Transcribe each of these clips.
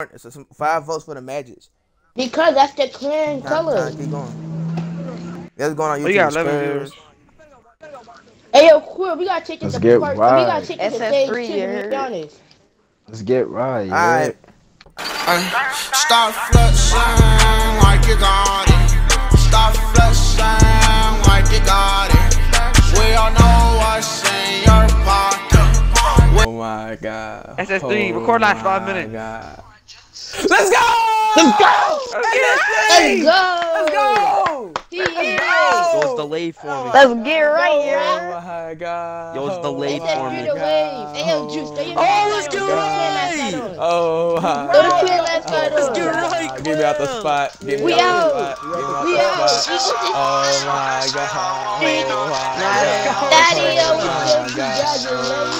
It's a, five votes for the Magics. Because that's the clan Nah, color. nah, keep going. That's going on YouTube. We got 11 Spurs. viewers. Hey yo, Quail, we gotta take this Let's to get part. We right. gotta take this to stage two. you To be honest. Let's get right. Yeah. Alright. Start flexing like you got it. Start flexing like you got it. We all know what's in your pocket. Oh my god. SS3, oh record last five minutes. God. Let's go! Let's go! Let's go. Let's go! He is. Yo, it's delayed for me. Let's get right here. Oh my god. Yo, it's delayed It's that for me. through the waves. Hey yo, Juice, throw your Oh, let's oh, oh, get right. Oh my Throw the clear mask on. Let's get right, Get me out the spot. Get me We out the out. spot. Out We out. Oh my god. Oh my god. Daddy, yo, Oh we oh, my God.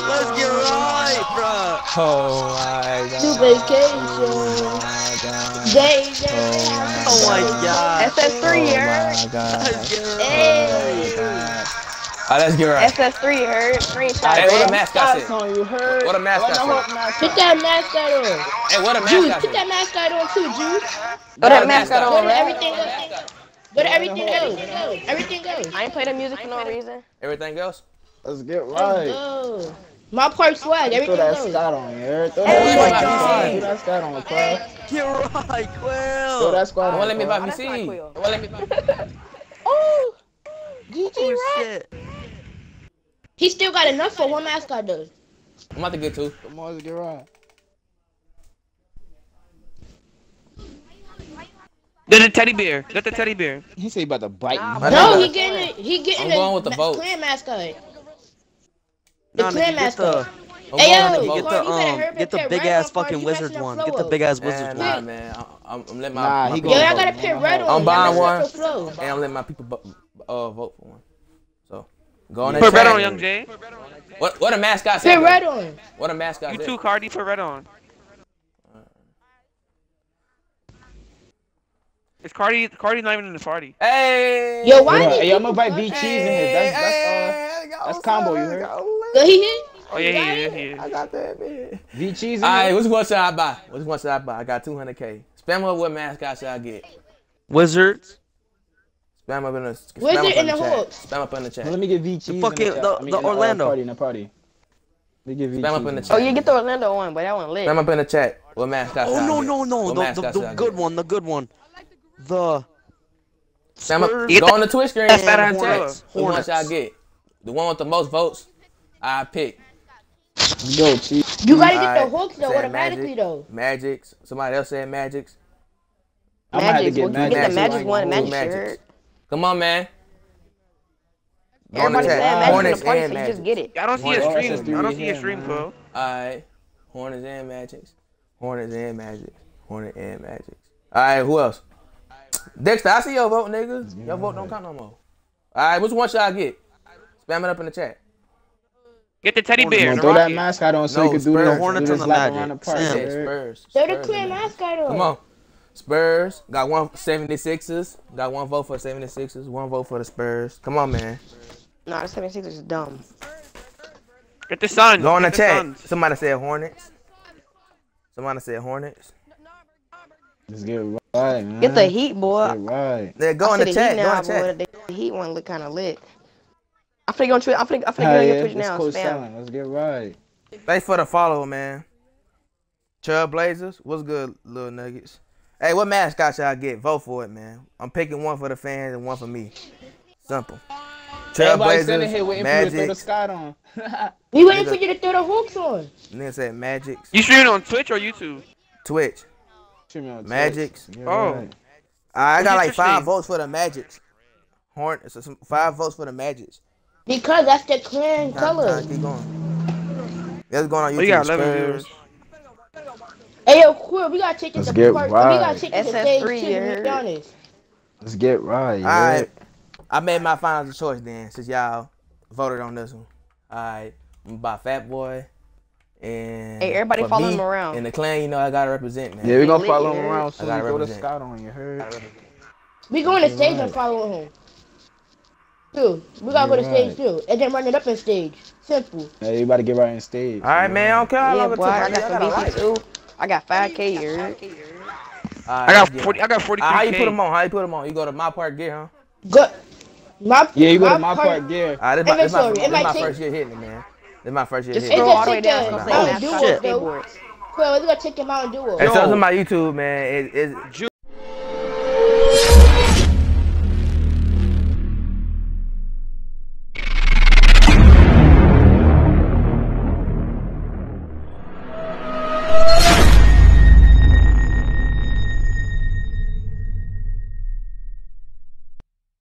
Let's get right, bruh. Oh my god. To Oh vacation. my god. Day, day. Oh my god. SS3 Oh my god. Let's oh, get. Hey. Alright, let's get right. SS3 heard. Screenshot. Hey, what a it. mascot said. on you heard? What a mascot oh, said. Put that mascot on. Hey, what a Juice, mascot put that said. mascot on too, Juice. Throw that mascot Go on, to right? everything else. Go to everything else. Everything else. I ain't play the music for no reason. Everything else? Let's get Let's right. go. My part swag. Throw that goes. Scott on you heard? Throw Hey, that my Scott God. on. Throw that Scott on, Quail. Get right, Throw Quail. that Scott Don't let me buy Quail. that's not VC. Quail. Don't let me buy. Oh. GG, Oh, right? shit. He still got enough for one mascot though. I'm about to get two. Come on, let's get right. Get the teddy bear. Get the teddy bear. He say he about to bite Nah, me. No, he getting it. He getting I'm the going with the ma- votes. clan mascot. The Nah, get the, Hey, yo, with the Cardi, get the um, get the big ass fucking you wizard one. Get the big ass Man, wizard nah, one. man. I'm, I'm, I'm letting my, Nah, he people Yo, gonna vote. gotta put red on. I'm buying one. And I'm letting my people uh, vote for one. So, go on Put red on, Young Jay. What, what a mascot Put said. red on. What a mascot You said. too, Cardi. Put red on. It's Cardi. Cardi's not even in the party. Hey! Yo, why Yo, did hey, you I'm gonna invite fuck- B Cheese in here. That's that's uh that's combo, you heard? Yo, he hit? Oh yeah, yeah, yeah, yeah. I got that, man. V Cheese Alright, here. which one should I buy? Which one should I buy? I got 200k. Spam up what mascot should I get? Wizards. Spam up in the spam Wizard up in in the the chat. hooks. Spam up in the chat. Let me get V Cheese. fucking- in the, the- I mean, the uh, Orlando. party in the party. Let me get V Spam up Cheese in the in Oh, chat. you get the Orlando one, but that one lit. Spam up in the chat. What mascot should Oh I no get? no no What the the, the good get? one the good one. The Spam up, go on the Twitch screen That's and better chat. than Hornets. Which one should I get? The one with the most votes, I pick. Go Cheese. You gotta get the hooks though automatically Magic. though. Magics. Somebody else said Magics. I'm gonna have to Magic. get Well, you Magic. get the Magic. magic one, Ooh, magic Magics. shirt. Come on, man. Go on the Everybody chat. saying magic in Hornets the party, and so you just get it. I don't see a Hornets. stream. Hornets. I don't see a stream, man. Quail. Alright. Hornets and Magics. Hornets and Magics. Hornets and Magics. Alright, who else? Dexter, I see your vote, nigga. Your vote don't count no more. Alright, which one should I get? Spam it up in the chat. Get the teddy bear. Throw that mascot on so No, you can do Spurs. this, Hornets on the lap Magic. around the party. Sam. Yeah. Spurs. Throw the Spurs clear mascot on. Come on. Spurs got one 76ers. Got one vote for 76ers. One vote for the Spurs. Come on, man. Nah, the 76ers is dumb. Get the sun. Go on the Get chat. Suns. Somebody said Hornets. Somebody said Hornets. Let's get right, man. Get the heat, boy. Get right. Yeah, go I on see the the chat. heat Go on the chat. The heat one look kind of lit. I'm finna go on Twitch. I'm finna, I'm finna get on yeah, Twitch let's now. go Spam. selling. Let's get right. Thanks for the follow, man. Trailblazers, what's good, little nuggets? Hey, what mascot should I get? Vote for it, man. I'm picking one for the fans and one for me. Simple. Everybody standing here Trailblazers, waiting for you to throw the Magic. On. We waiting for you to throw the hooks on. Nigga said Magic. You streaming on Twitch or YouTube? Twitch. Stream on Twitch. Magics. Oh. right. I got like five votes for the Magics. Horn, it's some five votes for the Magics. Because that's the clan Nah, color. nah, keep going. That's going on YouTube. We got 11 viewers. Hey yo, Quail, we gotta take this Let's to get part. We gotta take this to stage SS3, two. you To be honest. Let's get right. All right. I made my final choice then, since y'all voted on this one. All right. I'm gonna Fat Boy. And Hey, everybody for follow me him around. And the clan, you know, I gotta represent, man. Yeah, we gonna follow him heard? around I gotta we throw the represent. On. You heard? We going to stage and follow him. Two. We gotta go to stage Right. two. And then run it up in stage. Simple. Hey, you about to get right on stage. All right, man. I don't care how Yeah, long it boy, took. I I got some VC too. I I got 5K here. Alright, I got 40. it. I got 43k. Uh, how you put them on? How you put them on? You go to my park gear, huh? Good. My, Yeah, you go to my part- part gear. Alright, this my, this my, this it might my take- first year hitting it, man. This my first year Just hitting It's it. scroll just all the way down. the It's gonna Mountain say Mountain Snapchat Dew, though. skateboards. Quail, we gotta take your Mountain Dew. Hey, so this is my YouTube, man. It, it, Ju-